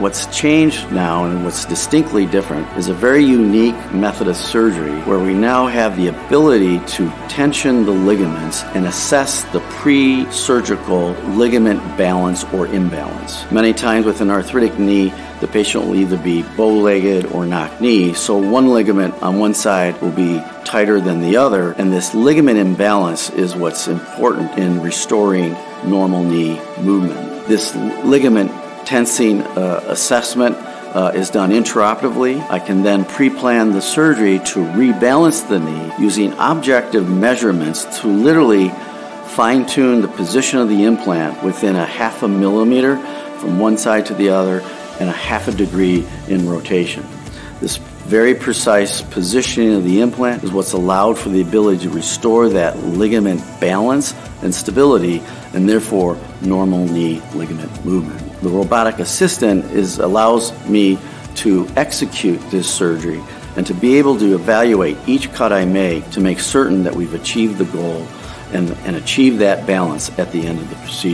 What's changed now and what's distinctly different is a very unique method of surgery where we now have the ability to tension the ligaments and assess the pre surgical ligament balance or imbalance. Many times with an arthritic knee, the patient will either be bow legged or knock knee, so one ligament on one side will be tighter than the other, and this ligament imbalance is what's important in restoring normal knee movement. This ligament tensing uh, assessment uh, is done intraoperatively. I can then pre plan the surgery to rebalance the knee using objective measurements to literally fine tune the position of the implant within a half a millimeter from one side to the other and a half a degree in rotation. This very precise positioning of the implant is what's allowed for the ability to restore that ligament balance and stability and therefore normal knee ligament movement. The robotic assistant is allows me to execute this surgery and to be able to evaluate each cut I make to make certain that we've achieved the goal and, and achieve that balance at the end of the procedure.